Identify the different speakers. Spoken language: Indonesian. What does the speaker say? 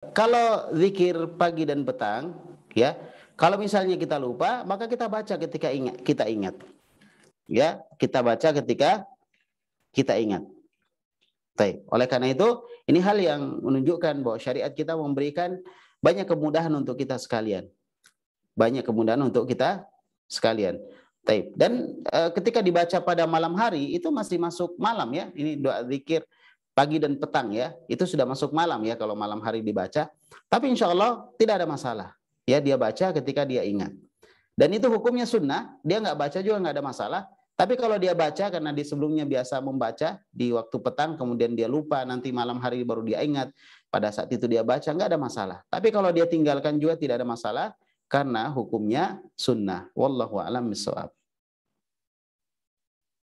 Speaker 1: kalau zikir pagi dan petang, ya, kalau misalnya kita lupa, maka kita baca ketika ingat, kita ingat. Ya, kita baca ketika kita ingat. Baik. Oleh karena itu, ini hal yang menunjukkan bahwa syariat kita memberikan banyak kemudahan untuk kita sekalian. Banyak kemudahan untuk kita sekalian. Taib. Dan e, ketika dibaca pada malam hari itu masih masuk malam ya. Ini doa zikir pagi dan petang ya. Itu sudah masuk malam ya kalau malam hari dibaca. Tapi insya Allah tidak ada masalah. Ya dia baca ketika dia ingat. Dan itu hukumnya sunnah. Dia nggak baca juga nggak ada masalah. Tapi kalau dia baca karena di sebelumnya biasa membaca di waktu petang kemudian dia lupa nanti malam hari baru dia ingat pada saat itu dia baca nggak ada masalah. Tapi kalau dia tinggalkan juga tidak ada masalah karena hukumnya sunnah. Wallahu a'lam bishawab.